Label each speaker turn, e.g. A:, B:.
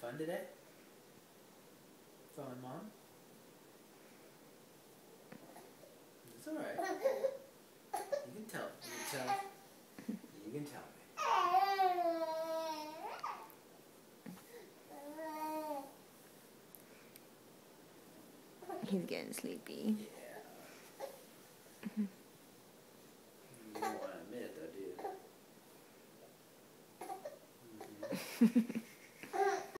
A: fun today? Fun, mom? It's alright. You can tell. You can tell. You can tell me.
B: He's getting sleepy.
A: Yeah. Mm-hmm. you don't want to admit it though, do you? Mhm.